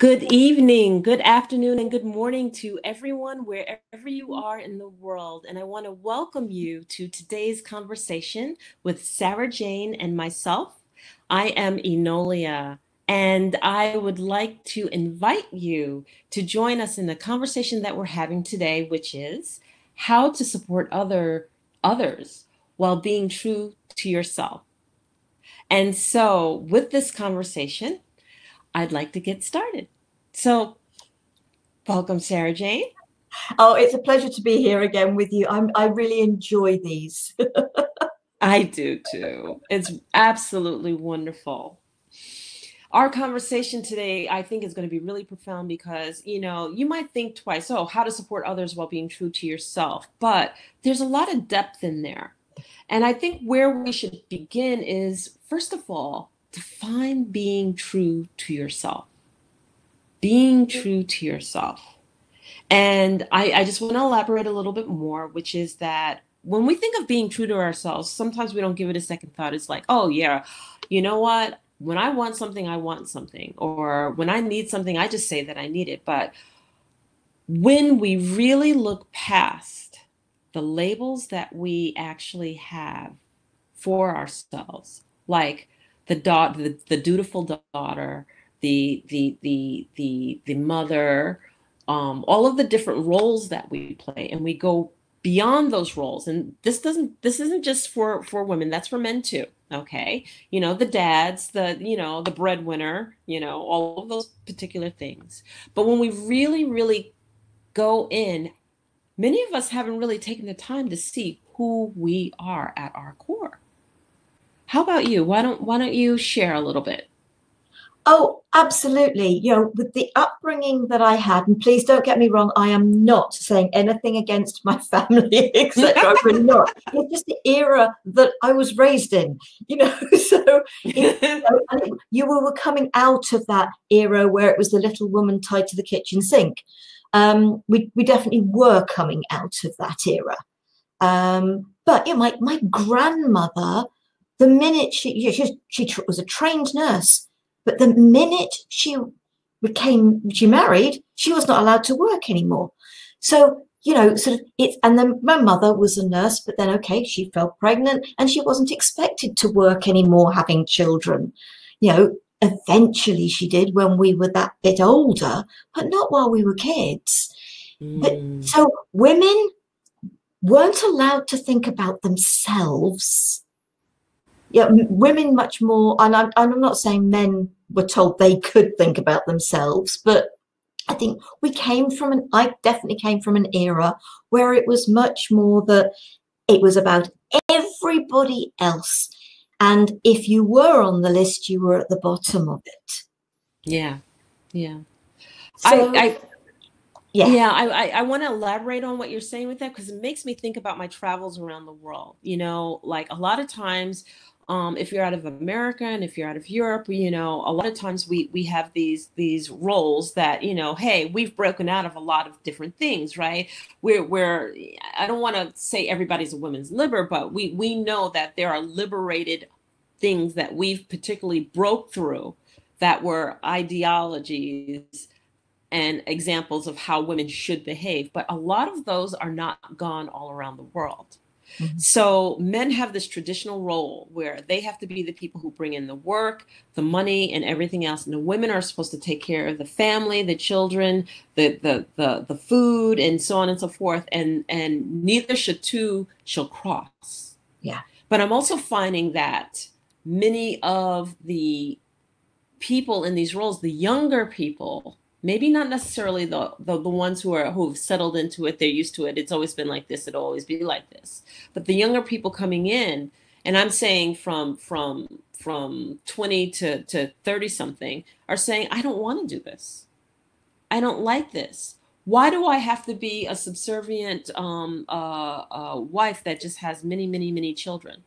Good evening, good afternoon, and good morning to everyone, wherever you are in the world. And I want to welcome you to today's conversation with Sara Jane and myself. I am Enolia, and I would like to invite you to join us in the conversation that we're having today, which is how to support other others while being true to yourself. And so, with this conversation, I'd like to get started. So, welcome, Sara Jane. Oh, it's a pleasure to be here again with you. I'm, I really enjoy these. I do too. It's absolutely wonderful. Our conversation today, I think, is going to be really profound because, you know, you might think twice, oh, how to support others while being true to yourself. But there's a lot of depth in there. And I think where we should begin is, first of all, define being true to yourself. Being true to yourself. And I, I just want to elaborate a little bit more, which is that when we think of being true to ourselves, sometimes we don't give it a second thought. It's like, oh, yeah, you know what? When I want something, I want something. Or when I need something, I just say that I need it. But when we really look past the labels that we actually have for ourselves, like the daughter, the, dutiful daughter, the the the the the mother, um, all of the different roles that we play, and we go beyond those roles. And this doesn't this isn't just for for women. That's for men too. Okay, you know the dads, the you know the breadwinner, you know all of those particular things. But when we really really go in, many of us haven't really taken the time to see who we are at our core. How about you? Why don't why don't you share a little bit? Oh, absolutely. You know, with the upbringing that I had, and please don't get me wrong, I am not saying anything against my family, etc. I'm not. It's just the era that I was raised in, you know. So you, know, you were coming out of that era where it was the little woman tied to the kitchen sink. Um, we we definitely were coming out of that era. Um, but yeah, my my grandmother the minute she, she, she was a trained nurse, but the minute she became, she married, she was not allowed to work anymore. So, you know, sort of it, and then my mother was a nurse, but then, okay, she fell pregnant and she wasn't expected to work anymore having children. You know, eventually she did when we were that bit older, but not while we were kids. Mm. But, so women weren't allowed to think about themselves yeah, women much more, and I'm, and I'm not saying men were told they could think about themselves, but I think we came from an, I definitely came from an era where it was much more that it was about everybody else. And if you were on the list, you were at the bottom of it. Yeah. Yeah. So, I, I yeah yeah i i, I want to elaborate on what you're saying with that because it makes me think about my travels around the world you know like a lot of times um, if you're out of America and if you're out of Europe, you know, a lot of times we we have these these roles that you know, hey, we've broken out of a lot of different things, right? We're we're I don't want to say everybody's a women's liber, but we we know that there are liberated things that we've particularly broke through that were ideologies and examples of how women should behave, but a lot of those are not gone all around the world. Mm-hmm. So men have this traditional role where they have to be the people who bring in the work, the money, and everything else. And the women are supposed to take care of the family, the children, the the the, the food, and so on and so forth. And and neither should two shall cross. Yeah. But I'm also finding that many of the people in these roles, the younger people, maybe not necessarily the, the the ones who are who've settled into it they're used to it. It's always been like this. It'll always be like this. But the younger people coming in and i'm saying from from from 20 to to 30 something are saying i don't want to do this. I don't like this. Why do i have to be a subservient um, uh, uh, wife that just has many many many children?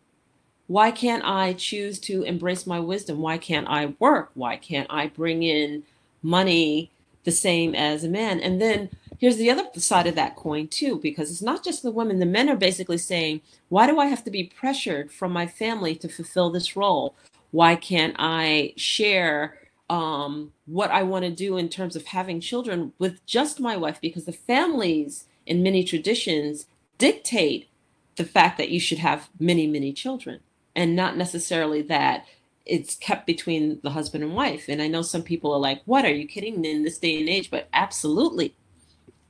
Why can't i choose to embrace my wisdom? Why can't i work? Why can't i bring in money the same as a man. And then here's the other side of that coin too, because it's not just the women. The men are basically saying, why do I have to be pressured from my family to fulfill this role? Why can't I share um, what I want to do in terms of having children with just my wife because the families in many traditions dictate the fact that you should have many, many children and not necessarily that it's kept between the husband and wife. And I know some people are like, what are you kidding in this day and age? But absolutely,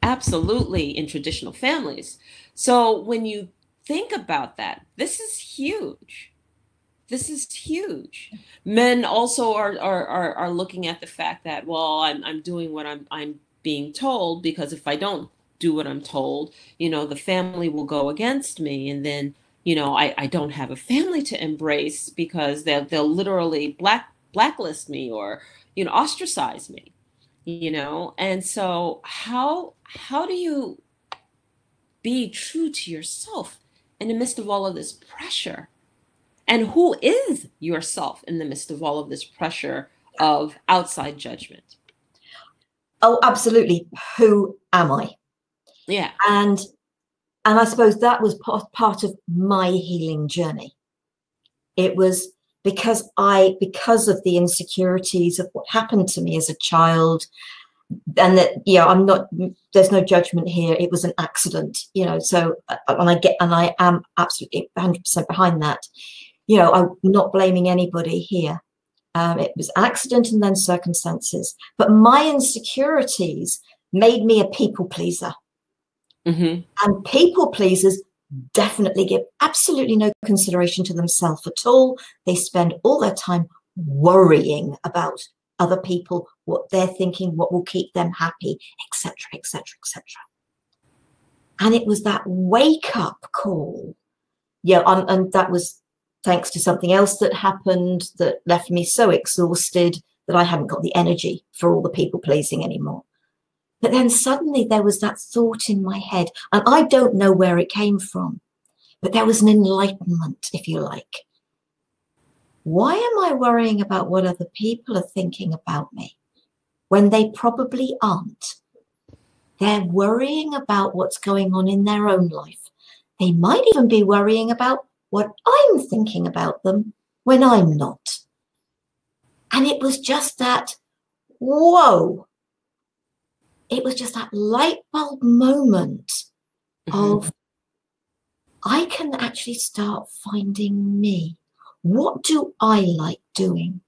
absolutely in traditional families. So when you think about that, this is huge. This is huge. Men also are are are, are looking at the fact that well, I'm I'm doing what I'm I'm being told because if I don't do what I'm told, you know, the family will go against me, and then you know I I don't have a family to embrace because they'll they'll literally black blacklist me or you know ostracize me you know? And so how how do you be true to yourself in the midst of all of this pressure? And who is yourself in the midst of all of this pressure of outside judgment? Oh absolutely. Who am i? Yeah. And and i suppose that was part, of my healing journey it was because I, because of the insecurities of what happened to me as a child, and that yeah, I'm not. There's no judgment here. It was an accident, you know. So, uh, and I get, and I am absolutely 100 percent behind that. You know, I'm not blaming anybody here. Um, it was accident and then circumstances. But my insecurities made me a people pleaser. Mm-hmm. And people pleasers definitely give absolutely no consideration to themselves at all. They spend all their time worrying about other people, what they're thinking, what will keep them happy, etc., etc., etc. And it was that wake up call. Yeah, and, and that was thanks to something else that happened that left me so exhausted that I hadn't got the energy for all the people pleasing anymore. But then suddenly there was that thought in my head, and I don't know where it came from, but there was an enlightenment, if you like. Why am I worrying about what other people are thinking about me when they probably aren't? They're worrying about what's going on in their own life. They might even be worrying about what I'm thinking about them when I'm not. And it was just that, whoa, it was just that light bulb moment mm-hmm. of I can actually start finding me. What do I like doing?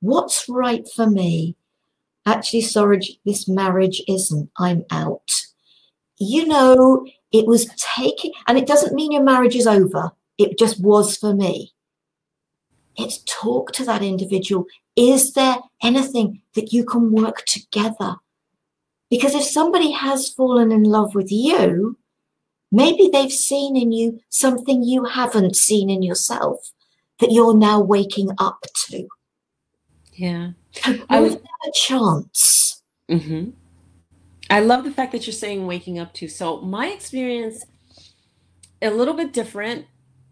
What's right for me? Actually, sorry, this marriage isn't. I'm out. You know, it was taking, and it doesn't mean your marriage is over. It just was for me. It's talk to that individual. Is there anything that you can work together because if somebody has fallen in love with you, maybe they've seen in you something you haven't seen in yourself that you're now waking up to. Yeah. I was a chance. Mm-hmm. I love the fact that you're saying waking up to. So my experience, a little bit different,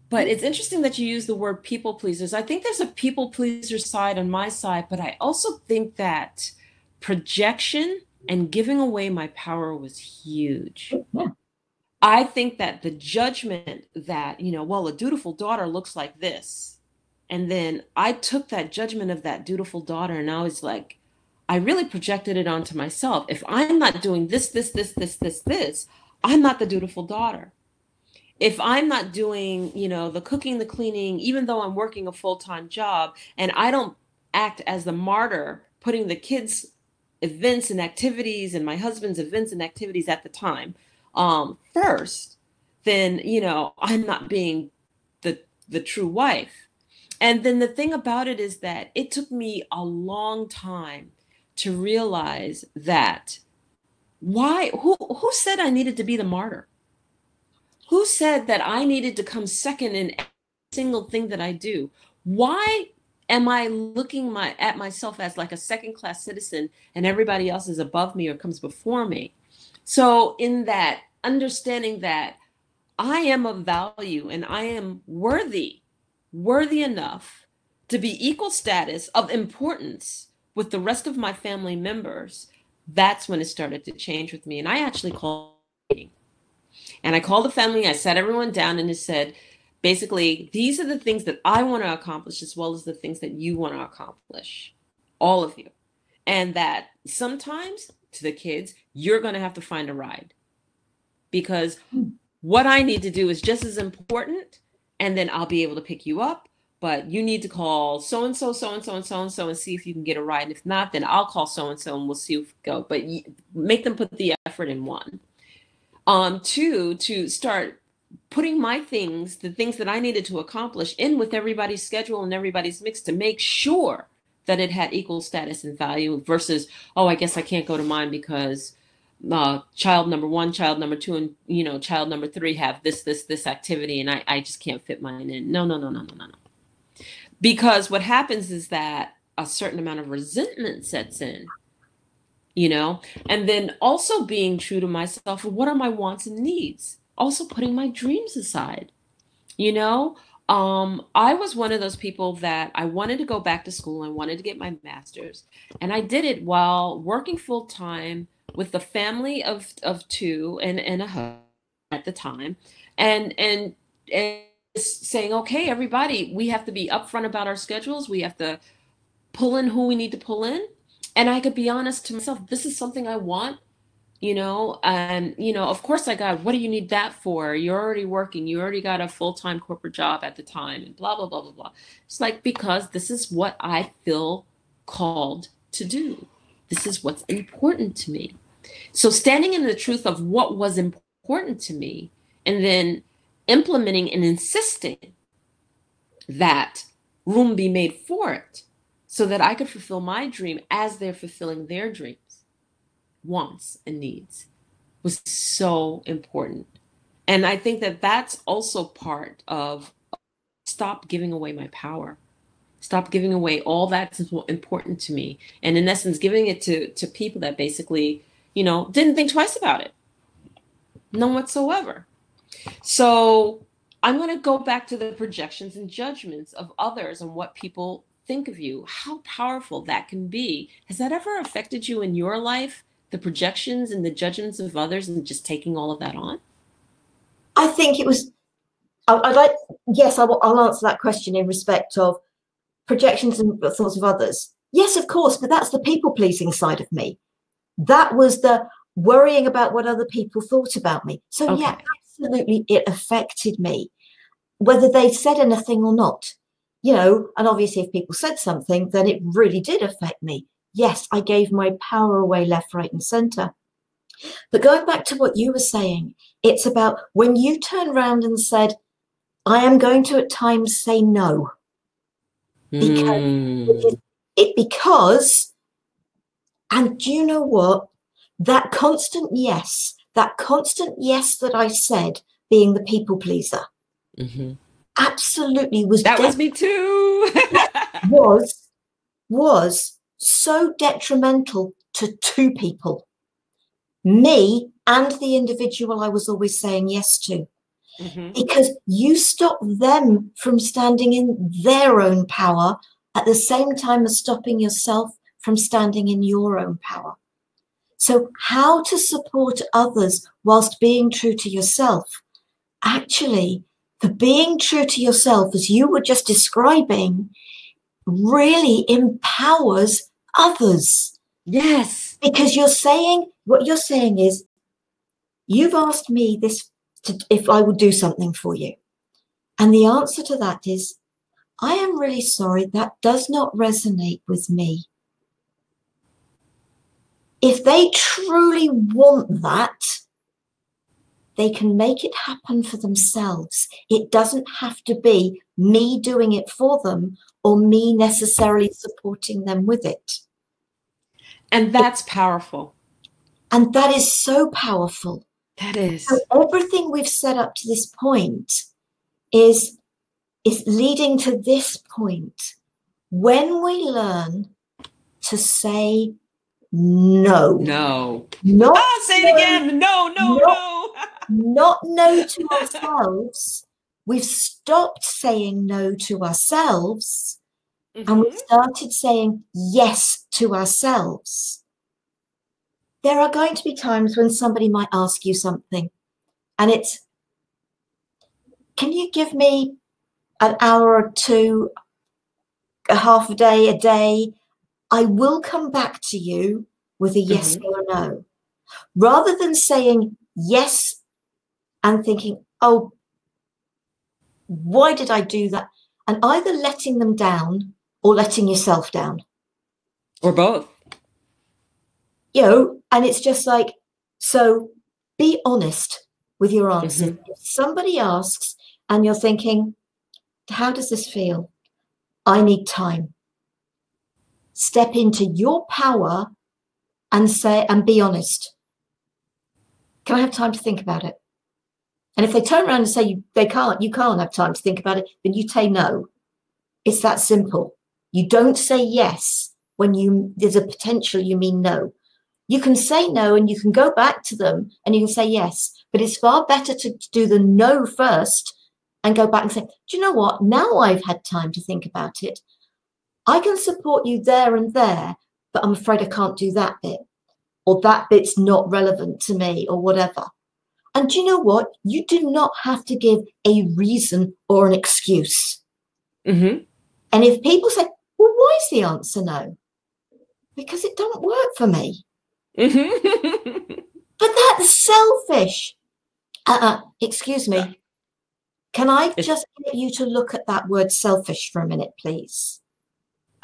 but it's interesting that you use the word people pleasers. I think there's a people pleaser side on my side, but I also think that projection and giving away my power was huge. Oh, yeah. I think that the judgment that, you know, well, a dutiful daughter looks like this. And then I took that judgment of that dutiful daughter and I was like, I really projected it onto myself. If I'm not doing this, this, this, this, this, this, I'm not the dutiful daughter. If I'm not doing, you know, the cooking, the cleaning, even though I'm working a full time job and I don't act as the martyr, putting the kids events and activities and my husband's events and activities at the time um, first, then you know I'm not being the the true wife. And then the thing about it is that it took me a long time to realize that why who who said I needed to be the martyr? Who said that I needed to come second in every single thing that I do? Why am i looking my at myself as like a second class citizen and everybody else is above me or comes before me? So in that understanding that i am of value and i am worthy worthy enough to be equal status of importance with the rest of my family members that's when it started to change with me. And i actually called and i called the family. I sat everyone down and it said basically these are the things that i want to accomplish as well as the things that you want to accomplish all of you and that sometimes to the kids, you're going to have to find a ride because what I need to do is just as important, and then I'll be able to pick you up. But you need to call so and so, so and so, and so and so, and see if you can get a ride. And if not, then I'll call so and so, and we'll see if we go. But make them put the effort in one. Um, two, to start putting my things, the things that I needed to accomplish, in with everybody's schedule and everybody's mix to make sure that it had equal status and value versus, oh, I guess I can't go to mine because uh, child number one, child number two, and you know, child number three have this, this, this activity, and I, I just can't fit mine in. No, no, no, no, no, no, no. Because what happens is that a certain amount of resentment sets in, you know, and then also being true to myself. What are my wants and needs? Also putting my dreams aside, you know, um, I was one of those people that I wanted to go back to school. I wanted to get my master's, and I did it while working full time with a family of of two and and a husband at the time, and and and saying, okay, everybody, we have to be upfront about our schedules. We have to pull in who we need to pull in. And I could be honest to myself, this is something I want you know and you know of course i got what do you need that for? You're already working. You already got a full-time corporate job at the time and blah blah blah blah blah. It's like because this is what i feel called to do. This is what's important to me. So standing in the truth of what was important to me and then implementing and insisting that room be made for it so that i could fulfill my dream as they're fulfilling their dream wants and needs was so important. And I think that that's also part of stop giving away my power. Stop giving away all that's important to me. And in essence, giving it to, to people that basically, you know, didn't think twice about it. None whatsoever. So I'm going to go back to the projections and judgments of others and what people think of you, how powerful that can be. Has that ever affected you in your life? The projections and the judgments of others and just taking all of that on? I think it was. I'd like, yes, I'll, I'll answer that question in respect of projections and thoughts of others. Yes, of course, but that's the people pleasing side of me. That was the worrying about what other people thought about me. So, okay. yeah, absolutely, it affected me, whether they said anything or not. You know, and obviously, if people said something, then it really did affect me yes, I gave my power away left, right, and center. But going back to what you were saying, it's about when you turned around and said, I am going to at times say no. Because mm. it because and do you know what? That constant yes, that constant yes that I said, being the people pleaser, mm-hmm. absolutely was that was me too. was was so detrimental to two people me and the individual I was always saying yes to. Mm-hmm. Because you stop them from standing in their own power at the same time as stopping yourself from standing in your own power. So, how to support others whilst being true to yourself? Actually, the being true to yourself, as you were just describing, really empowers others. Yes. Because you're saying, what you're saying is, you've asked me this to, if I would do something for you. And the answer to that is, I am really sorry, that does not resonate with me. If they truly want that, they can make it happen for themselves. It doesn't have to be me doing it for them or me necessarily supporting them with it. And that's powerful. And that is so powerful. That is. So everything we've set up to this point is is leading to this point. When we learn to say no. No. Not ah, say it again. No, no, not, no. not no to ourselves, we've stopped saying no to ourselves mm-hmm. and we mm-hmm. started saying yes to ourselves. There are going to be times when somebody might ask you something, and it's, can you give me an hour or two, a half a day, a day, I will come back to you with a yes mm-hmm. or a no. Rather than saying yes and thinking, oh, why did I do that? And either letting them down or letting yourself down. Or both. You know, and it's just like, so be honest with your answer. Mm-hmm. If somebody asks and you're thinking, how does this feel? I need time. Step into your power and say, and be honest. Can I have time to think about it? And if they turn around and say you, they can't, you can't have time to think about it, then you say no. It's that simple. You don't say yes when you there's a potential you mean no. You can say no and you can go back to them and you can say yes, but it's far better to do the no first and go back and say, do you know what? Now I've had time to think about it. I can support you there and there, but I'm afraid I can't do that bit, or that bit's not relevant to me, or whatever. And do you know what? You do not have to give a reason or an excuse. Mm-hmm. And if people say, well, why is the answer no? Because it don't work for me. Mm-hmm. but that's selfish. Uh-uh, excuse me. Can I just get you to look at that word selfish for a minute, please?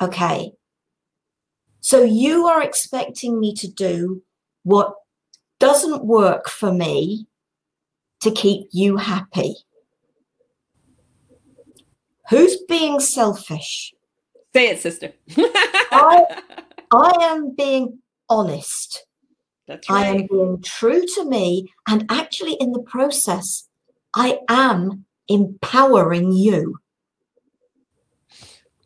Okay. So you are expecting me to do what doesn't work for me to keep you happy. Who's being selfish? Say it, sister. I, I am being honest. That's right. I am being true to me. And actually, in the process, I am empowering you.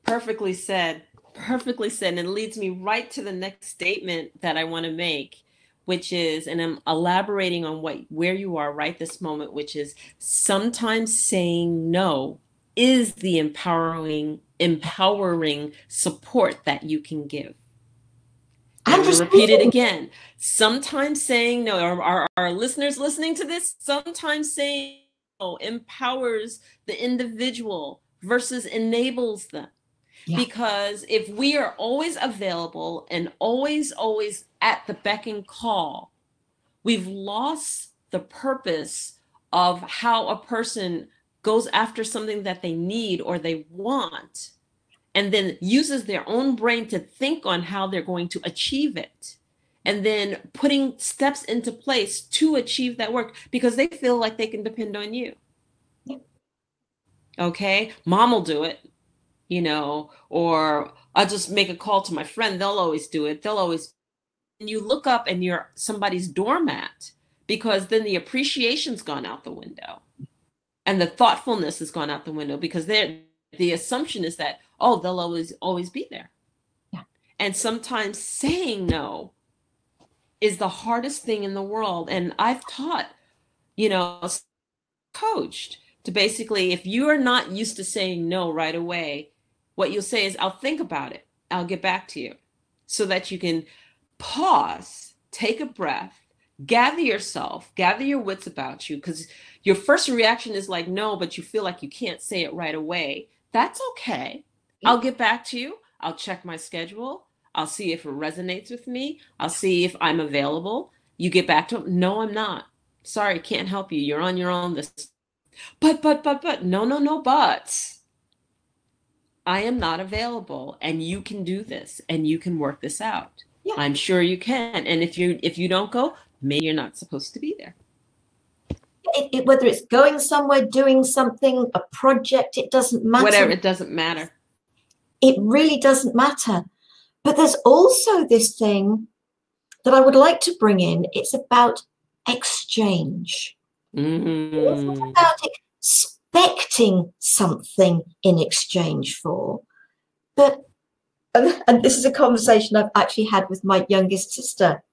Perfectly said. Perfectly said. And it leads me right to the next statement that I want to make which is and i'm elaborating on what where you are right this moment which is sometimes saying no is the empowering empowering support that you can give I'm just repeat it again. Sometimes saying no, our, our, our listeners listening to this, sometimes saying no empowers the individual versus enables them. Yeah. Because if we are always available and always, always at the beck and call, we've lost the purpose of how a person goes after something that they need or they want and then uses their own brain to think on how they're going to achieve it and then putting steps into place to achieve that work because they feel like they can depend on you. Okay, mom will do it you know, or I'll just make a call to my friend. They'll always do it. They'll always, and you look up and you're somebody's doormat because then the appreciation's gone out the window and the thoughtfulness has gone out the window because they're, the assumption is that, oh, they'll always, always be there. Yeah. And sometimes saying no is the hardest thing in the world. And I've taught, you know, coached to basically, if you are not used to saying no right away, what you'll say is, I'll think about it. I'll get back to you so that you can pause, take a breath, gather yourself, gather your wits about you. Because your first reaction is like, no, but you feel like you can't say it right away. That's okay. I'll get back to you. I'll check my schedule. I'll see if it resonates with me. I'll see if I'm available. You get back to them. No, I'm not. Sorry, can't help you. You're on your own. This, but, but, but, but, no, no, no, but I am not available and you can do this and you can work this out. Yeah. I'm sure you can. And if you if you don't go, maybe you're not supposed to be there. It, it, whether it's going somewhere, doing something, a project, it doesn't matter. Whatever, it doesn't matter. It really doesn't matter. But there's also this thing that I would like to bring in. It's about exchange. Mm-hmm. It's about expecting something in exchange for. But, and, and this is a conversation I've actually had with my youngest sister.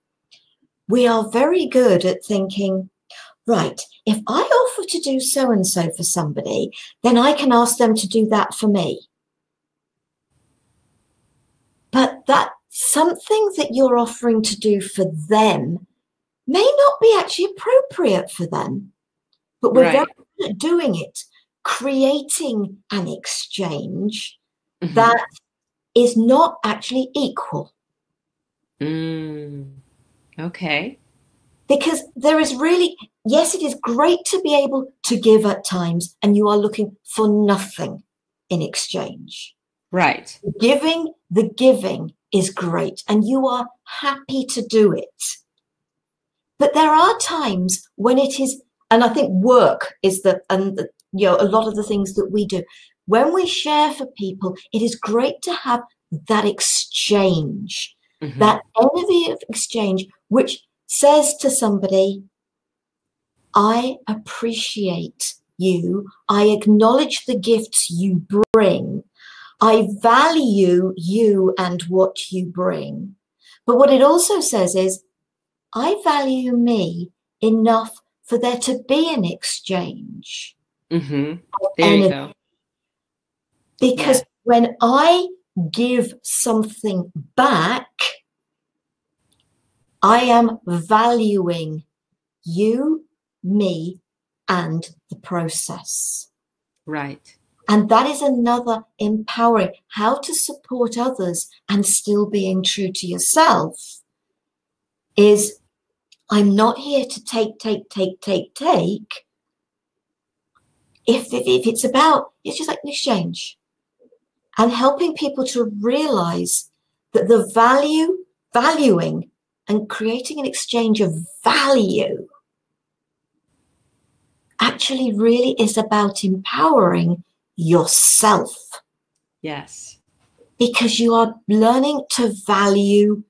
We are very good at thinking, right, if I offer to do so and so for somebody, then I can ask them to do that for me. But that something that you're offering to do for them may not be actually appropriate for them. But we're right. very good at doing it creating an exchange mm-hmm. that is not actually equal. Mm, okay. Because there is really, yes, it is great to be able to give at times, and you are looking for nothing in exchange. Right. The giving, the giving is great, and you are happy to do it. But there are times when it is, and I think work is the, and the, you know, a lot of the things that we do, when we share for people, it is great to have that exchange, mm-hmm. that energy of exchange, which says to somebody, I appreciate you. I acknowledge the gifts you bring. I value you and what you bring. But what it also says is, I value me enough for there to be an exchange. Mm-hmm. There you go. Because yeah. when I give something back, I am valuing you, me, and the process. Right. And that is another empowering how to support others and still being true to yourself is I'm not here to take, take, take, take, take. If, if, if it's about, it's just like an exchange and helping people to realize that the value, valuing, and creating an exchange of value actually really is about empowering yourself. Yes. Because you are learning to value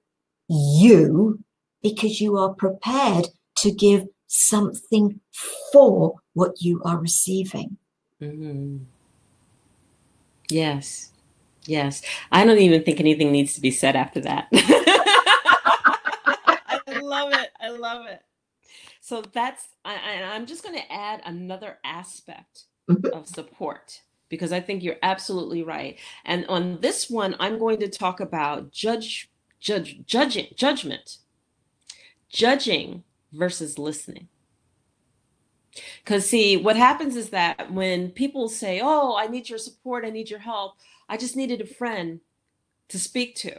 you because you are prepared to give something for what you are receiving. Mm-hmm. Yes. Yes. I don't even think anything needs to be said after that. I love it. I love it. So that's, I, I'm just going to add another aspect mm-hmm. of support because I think you're absolutely right. And on this one, I'm going to talk about judge, judge, judging, judgment, judging versus listening. Because, see, what happens is that when people say, Oh, I need your support, I need your help, I just needed a friend to speak to,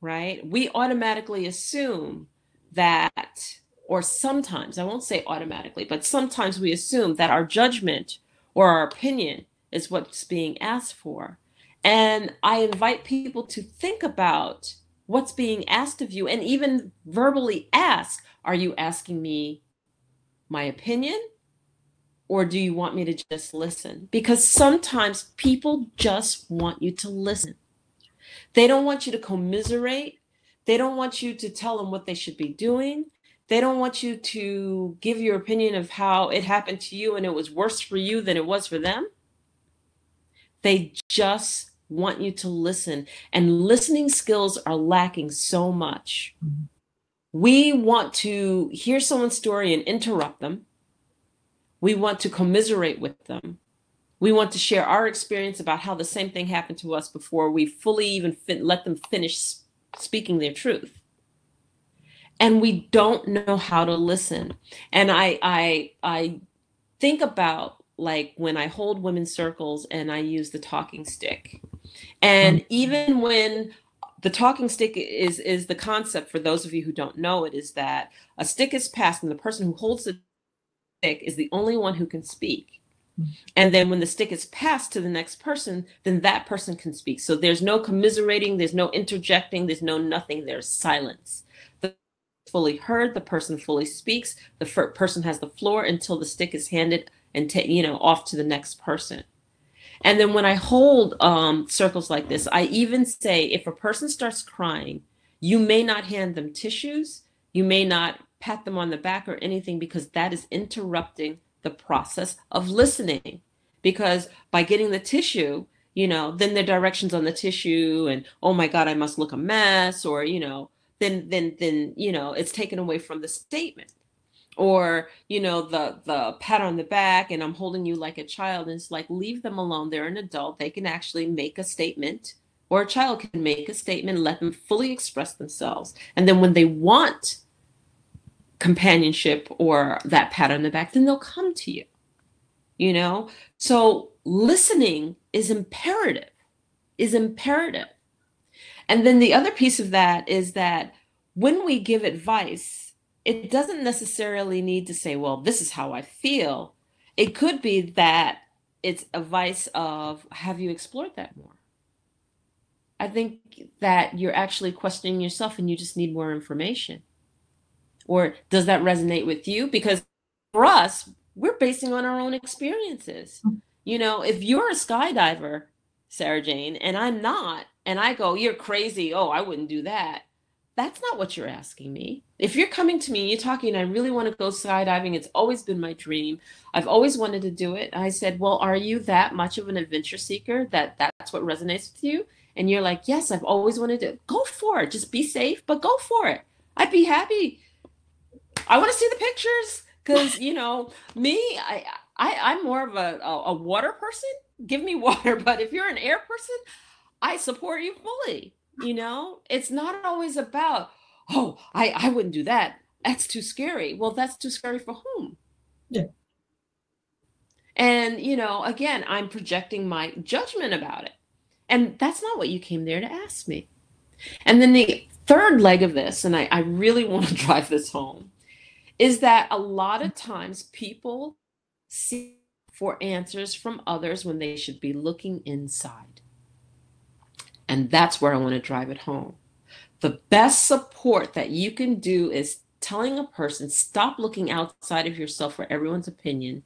right? We automatically assume that, or sometimes, I won't say automatically, but sometimes we assume that our judgment or our opinion is what's being asked for. And I invite people to think about what's being asked of you and even verbally ask Are you asking me my opinion? Or do you want me to just listen? Because sometimes people just want you to listen. They don't want you to commiserate. They don't want you to tell them what they should be doing. They don't want you to give your opinion of how it happened to you and it was worse for you than it was for them. They just want you to listen. And listening skills are lacking so much. Mm-hmm. We want to hear someone's story and interrupt them we want to commiserate with them. We want to share our experience about how the same thing happened to us before we fully even fin- let them finish speaking their truth. And we don't know how to listen. And I I I think about like when I hold women's circles and I use the talking stick. And mm-hmm. even when the talking stick is is the concept for those of you who don't know it is that a stick is passed and the person who holds the stick is the only one who can speak. And then when the stick is passed to the next person, then that person can speak. So there's no commiserating, there's no interjecting, there's no nothing, there's silence. The fully heard, the person fully speaks, the person has the floor until the stick is handed and ta- you know off to the next person. And then when I hold um, circles like this, I even say if a person starts crying, you may not hand them tissues, you may not pat them on the back or anything because that is interrupting the process of listening. Because by getting the tissue, you know, then the directions on the tissue and oh my God, I must look a mess, or you know, then then then you know, it's taken away from the statement. Or, you know, the the pat on the back and I'm holding you like a child. And it's like leave them alone. They're an adult. They can actually make a statement or a child can make a statement, let them fully express themselves. And then when they want companionship or that pat on the back, then they'll come to you. You know? So listening is imperative, is imperative. And then the other piece of that is that when we give advice, it doesn't necessarily need to say, well, this is how I feel. It could be that it's advice of, have you explored that more? I think that you're actually questioning yourself and you just need more information. Or does that resonate with you? Because for us, we're basing on our own experiences. You know, if you're a skydiver, Sara Jane, and I'm not, and I go, you're crazy. Oh, I wouldn't do that. That's not what you're asking me. If you're coming to me, you're talking, I really want to go skydiving. It's always been my dream. I've always wanted to do it. I said, Well, are you that much of an adventure seeker that that's what resonates with you? And you're like, Yes, I've always wanted to go for it. Just be safe, but go for it. I'd be happy. I want to see the pictures because, you know, me, I, I, I'm more of a, a, a water person. Give me water. But if you're an air person, I support you fully. You know, it's not always about, oh, I, I wouldn't do that. That's too scary. Well, that's too scary for whom? Yeah. And, you know, again, I'm projecting my judgment about it. And that's not what you came there to ask me. And then the third leg of this, and I, I really want to drive this home, is that a lot of mm-hmm. times people seek for answers from others when they should be looking inside. And that's where I want to drive it home. The best support that you can do is telling a person stop looking outside of yourself for everyone's opinion,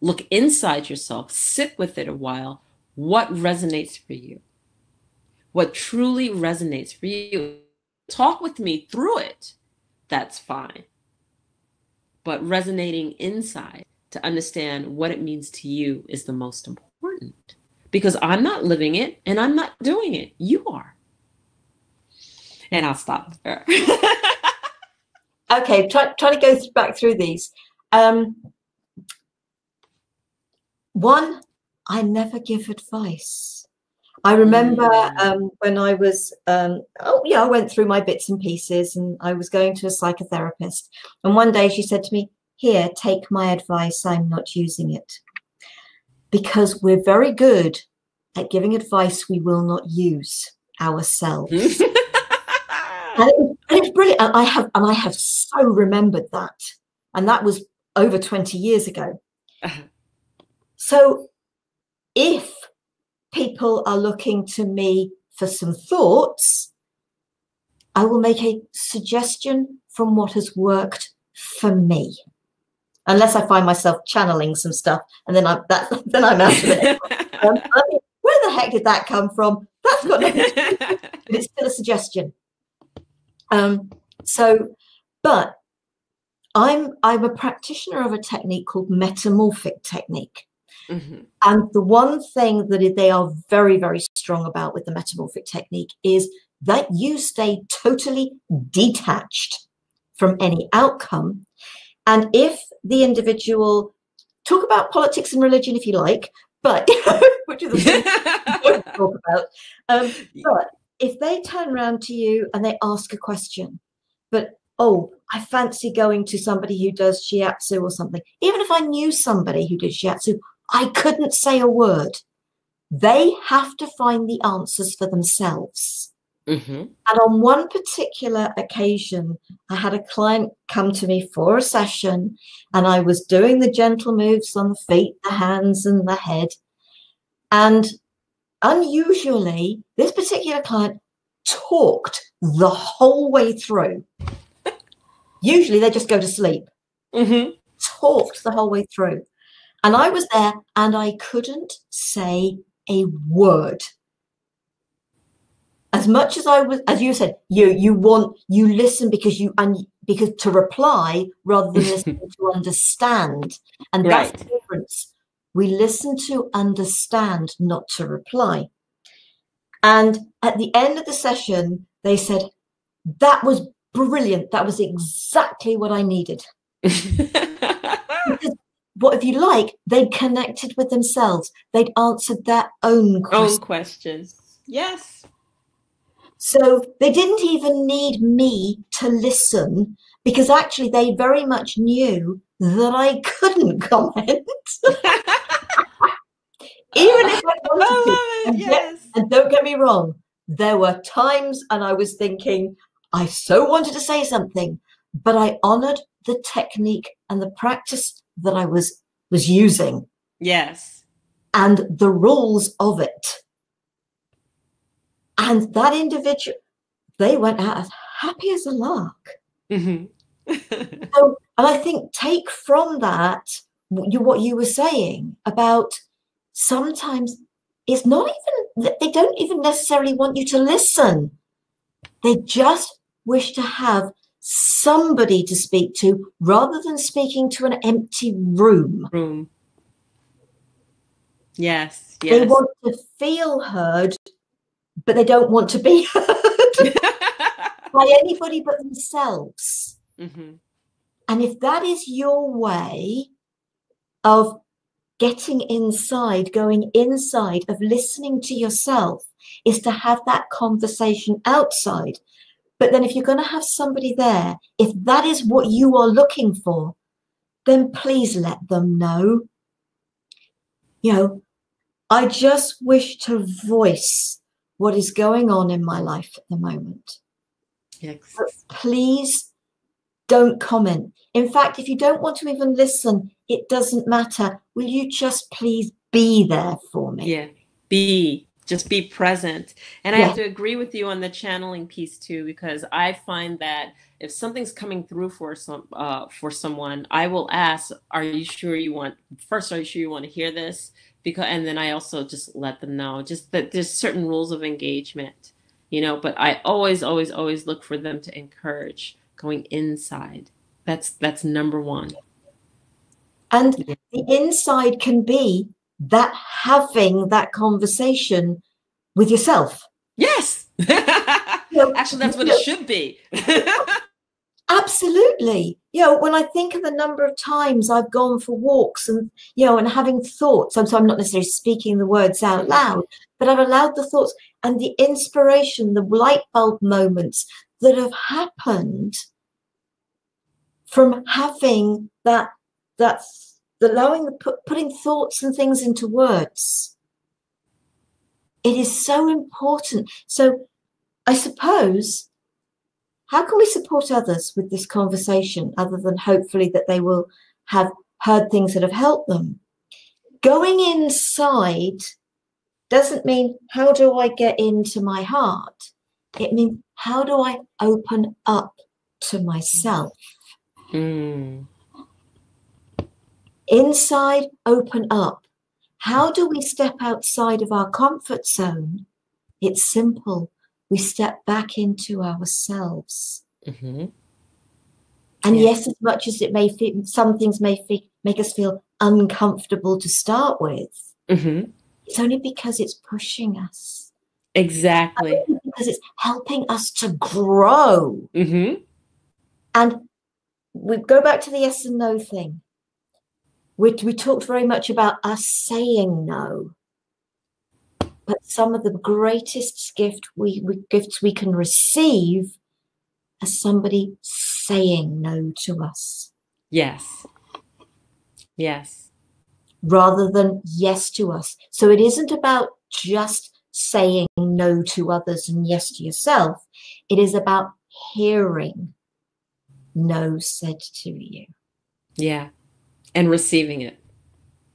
look inside yourself, sit with it a while. What resonates for you? What truly resonates for you? Talk with me through it. That's fine. But resonating inside to understand what it means to you is the most important because I'm not living it and I'm not doing it. You are. And I'll stop there. okay, try, try to go th- back through these. Um, one, I never give advice. I remember mm. um, when I was, um, oh, yeah, I went through my bits and pieces and I was going to a psychotherapist. And one day she said to me, Here, take my advice. I'm not using it because we're very good at giving advice we will not use ourselves. and, it, it's brilliant. And I have and I have so remembered that. And that was over 20 years ago. Uh-huh. So if people are looking to me for some thoughts, I will make a suggestion from what has worked for me unless I find myself channeling some stuff, and then I'm that then I'm out of it. um, I mean, where the heck did that come from? That's got nothing. to but it's still a suggestion. Um, so, but I'm I'm a practitioner of a technique called metamorphic technique. Mm-hmm. And the one thing that they are very, very strong about with the metamorphic technique is that you stay totally detached from any outcome and if the individual talk about politics and religion if you like, but which is the talk about. Um, but if they turn around to you and they ask a question, but oh, I fancy going to somebody who does shiatsu or something. Even if I knew somebody who did shiatsu, I couldn't say a word. They have to find the answers for themselves. Mm-hmm. And on one particular occasion, I had a client come to me for a session, and I was doing the gentle moves on the feet, the hands, and the head. And unusually, this particular client talked the whole way through. Usually, they just go to sleep. Mm-hmm. Talked the whole way through. And I was there, and I couldn't say a word as much as I was, as you said, you you want you listen because you and because to reply rather than listen to understand, and right. that's the difference. We listen to understand, not to reply. And at the end of the session, they said, "That was brilliant. That was exactly what I needed." what if you like? They connected with themselves. They'd answered their own questions. Own questions. Yes. So they didn't even need me to listen because actually they very much knew that I couldn't comment. even if I wanted oh, to. Uh, and, yes. and don't get me wrong, there were times and I was thinking, I so wanted to say something, but I honored the technique and the practice that I was was using. Yes. And the rules of it. And that individual, they went out as happy as a lark. Mm-hmm. so, and I think take from that you, what you were saying about sometimes it's not even they don't even necessarily want you to listen. They just wish to have somebody to speak to rather than speaking to an empty room. Room. Yes, yes. They want to feel heard, but they don't want to be heard by anybody but themselves. Mm-hmm. And if that is your way of getting inside, going inside, of listening to yourself, is to have that conversation outside. But then, if you're going to have somebody there, if that is what you are looking for, then please let them know. You know, I just wish to voice what is going on in my life at the moment. Yes. But please don't comment. In fact, if you don't want to even listen, it doesn't matter. Will you just please be there for me? Yeah, be just be present. And I have to agree with you on the channeling piece too, because I find that if something's coming through for some uh, for someone, I will ask, "Are you sure you want?" First, are you sure you want to hear this? Because, and then I also just let them know, just that there's certain rules of engagement, you know. But I always, always, always look for them to encourage going inside. That's that's number one. And the inside can be that having that conversation with yourself. Yes. Actually, that's what it should be. Absolutely. You know, when I think of the number of times I've gone for walks and, you know, and having thoughts, so I'm not necessarily speaking the words out loud, but I've allowed the thoughts and the inspiration, the light bulb moments that have happened from having that that allowing the put, putting thoughts and things into words. It is so important. So i suppose how can we support others with this conversation other than hopefully that they will have heard things that have helped them? Going inside doesn't mean how do i get into my heart? It means how do i open up to myself? Mm. Inside, open up. How do we step outside of our comfort zone? It's simple. We step back into ourselves. Mm-hmm. And yeah. yes, as much as it may feel, some things may feel, make us feel uncomfortable to start with, mm-hmm. it's only because it's pushing us. Exactly. Because it's helping us to grow. Mm-hmm. And we go back to the yes and no thing. We, we talked very much about us saying no. But some of the greatest gift we, we gifts we can receive are somebody saying no to us. Yes. Yes. Rather than yes to us. So it isn't about just saying no to others and yes to yourself. It is about hearing no said to you. Yeah. And receiving it.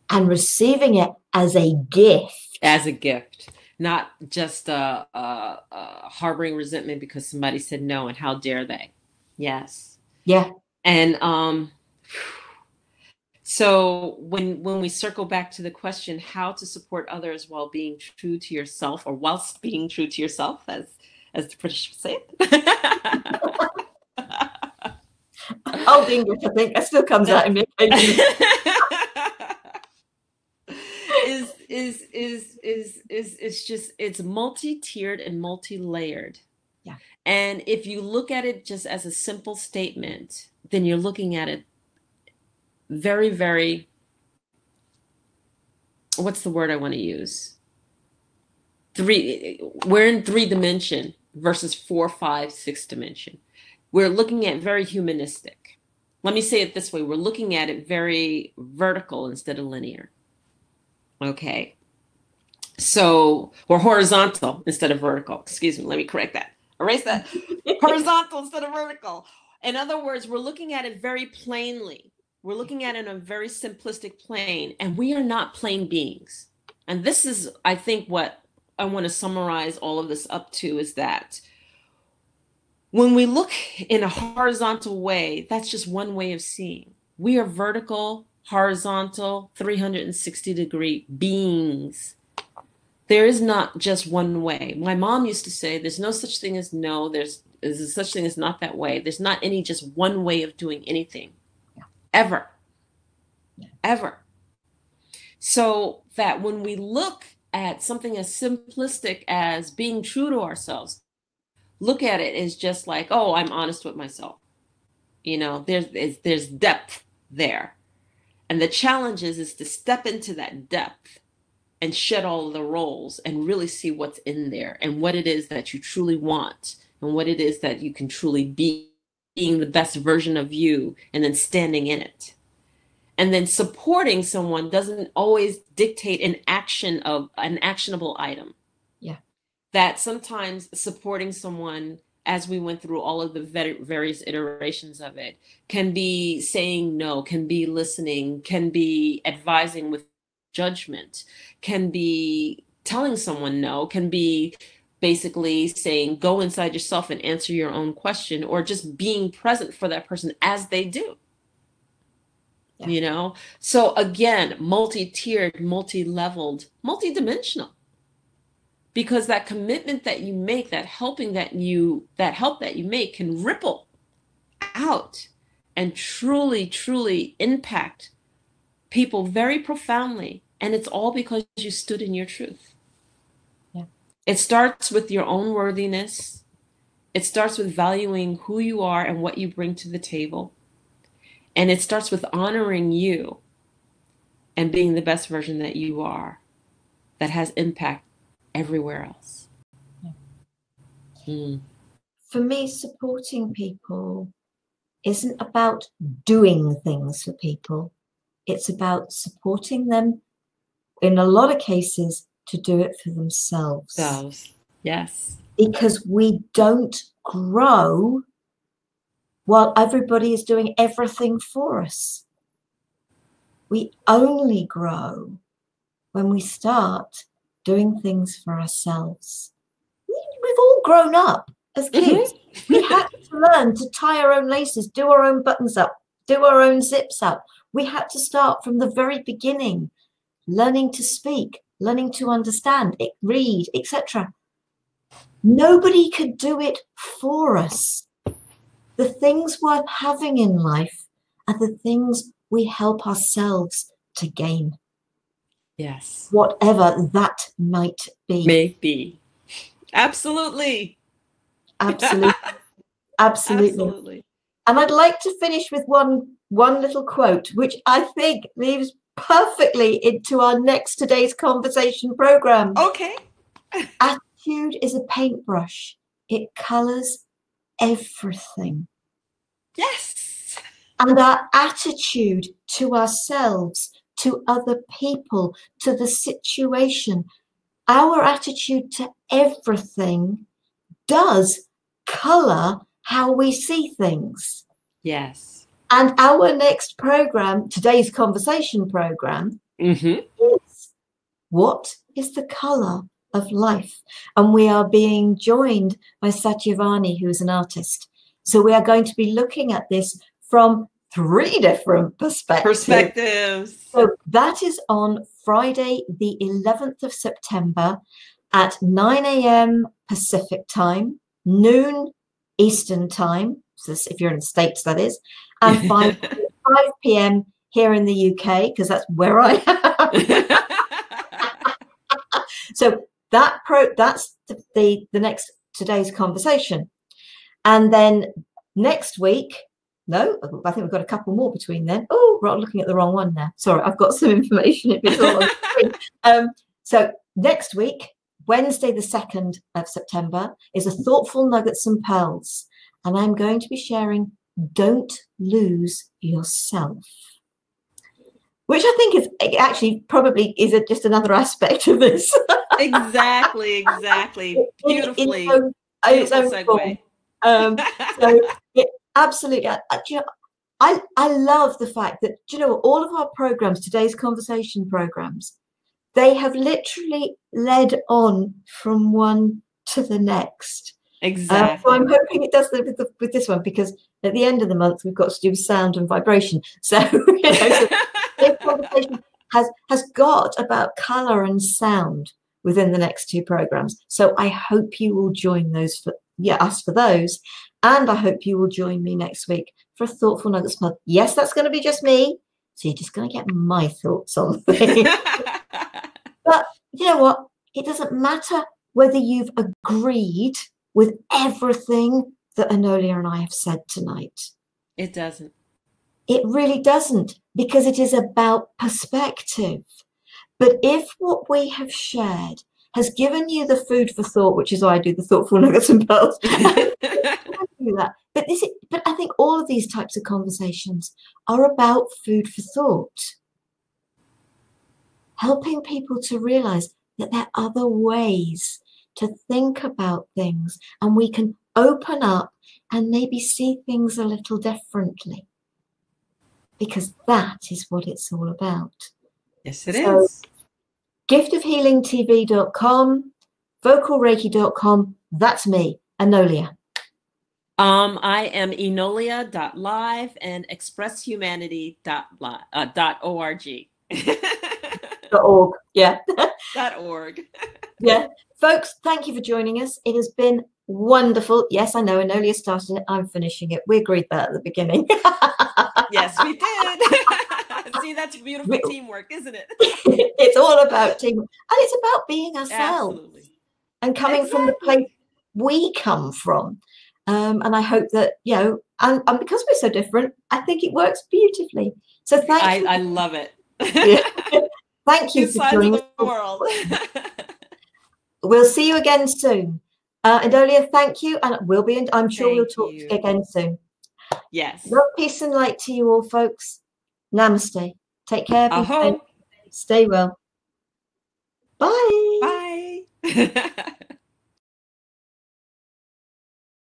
And receiving it as a gift. As a gift. Not just uh, uh, uh, harboring resentment because somebody said no and how dare they. Yes. Yeah. And um, so when when we circle back to the question how to support others while being true to yourself or whilst being true to yourself as as the British would say it. Old English, I think. That still comes out in me is is is is is it's just it's multi-tiered and multi-layered. Yeah. And if you look at it just as a simple statement, then you're looking at it very, very what's the word I want to use? Three we're in three dimension versus four, five, six dimension we're looking at very humanistic. Let me say it this way we're looking at it very vertical instead of linear. Okay. So we're horizontal instead of vertical. Excuse me, let me correct that. Erase that. horizontal instead of vertical. In other words, we're looking at it very plainly. We're looking at it in a very simplistic plane, and we are not plane beings. And this is, I think, what I want to summarize all of this up to is that when we look in a horizontal way, that's just one way of seeing. We are vertical, horizontal, 360 degree beings. There is not just one way. My mom used to say, there's no such thing as no, there's, there's such thing as not that way. There's not any just one way of doing anything, yeah. ever, yeah. ever. So that when we look at something as simplistic as being true to ourselves, look at it as just like, oh, I'm honest with myself. You know, there's there's depth there. And the challenge is, is to step into that depth and shed all the roles and really see what's in there and what it is that you truly want and what it is that you can truly be being the best version of you and then standing in it and then supporting someone doesn't always dictate an action of an actionable item that sometimes supporting someone as we went through all of the various iterations of it can be saying no can be listening can be advising with judgment can be telling someone no can be basically saying go inside yourself and answer your own question or just being present for that person as they do. Yeah. you know? So again multi-tiered multi-leveled multi-dimensional because that commitment that you make that helping that you that help that you make can ripple out and truly truly impact people very profoundly. And it's all because you stood in your truth. Yeah. it starts with your own worthiness. It starts with valuing who you are and what you bring to the table. And it starts with honoring you and being the best version that you are that has impact everywhere else. Yeah. Mm. For me, supporting people isn't about doing things for people, it's about supporting them in a lot of cases to do it for themselves. Themselves. Yes. Because we don't grow while everybody is doing everything for us. We only grow when we start doing things for ourselves. We've all grown up as mm-hmm. kids. Mm-hmm. we had to learn to tie our own laces, do our own buttons up, do our own zips up. We had to start from the very beginning, learning to speak, learning to understand, read, etc. Nobody could do it for us. The things worth having in life are the things we help ourselves to gain. Yes. Whatever that might be. May be. Absolutely. Absolutely. Absolutely. Absolutely. And I'd like to finish with one one little quote, which I think leaves perfectly into our next today's conversation program. Okay. Attitude is a paintbrush. It colors everything. Yes. And our attitude to ourselves, to other people, to the situation, our attitude to everything does color how we see things. Yes. And our next program, today's conversation program, mm-hmm. is what is the color of life. And we are being joined by Satyavani, who is an artist. So we are going to be looking at this from three different perspectives. Perspectives. So that is on Friday, the 11th of September at 9 a.m. Pacific time, noon Eastern time. So if you're in the States, that is, and 5, 5 p.m. here in the UK, because that's where I am. so that pro that's the, the, the next today's conversation and then next week no i think we've got a couple more between then oh right looking at the wrong one now sorry i've got some information um, so next week wednesday the 2nd of september is a thoughtful nuggets and pearls and i'm going to be sharing don't lose yourself which i think is actually probably is a, just another aspect of this exactly, exactly. Beautifully. In, in, its own segue. Um, so it, absolutely. I, you know, I, I love the fact that, you know, all of our programs, today's conversation programs, they have literally led on from one to the next. Exactly. Uh, so I'm hoping it does with, the, with, this one because at the end of the month we've got to do sound and vibration. So, you know, so this conversation has has got about color and sound within the next two programs. So I hope you will join those for yeah us for those, and I hope you will join me next week for a thoughtful nuggets month. Yes, that's going to be just me. So you're just going to get my thoughts on things. but you know what? It doesn't matter whether you've agreed with everything that Enolia and I have said tonight. It doesn't. It really doesn't because it is about perspective. But if what we have shared has given you the food for thought, which is why I do the thoughtful nuggets and pearls, that. But this, but I think all of these types of conversations are about food for thought, helping people to realize that there are other ways to think about things, and we can open up and maybe see things a little differently because that is what it's all about. Yes, it so, is. Giftofhealingtv.com, vocalreiki.com. That's me, Enolia. Um, I am enolia.live and expresshumanity.org. Uh, dot org. org. Yeah. org. yeah. Folks, thank you for joining us. It has been wonderful. Yes, I know. Enolia started it. I'm finishing it. We agreed that at the beginning. yes, we did. See, that's beautiful teamwork, isn't it? it's all about teamwork. And it's about being ourselves Absolutely. and coming exactly. from the place we come from. Um, and I hope that, you know, and, and, because we're so different, I think it works beautifully. So thank I, you. I love it. Thank you Two for joining the world. we'll see you again soon. Uh, Enolia, thank you. And we'll be in, I'm sure thank we'll talk you. again soon. Yes. Love, peace, and light to you all, folks. Namaste. Take care. Stay well. Bye. Bye.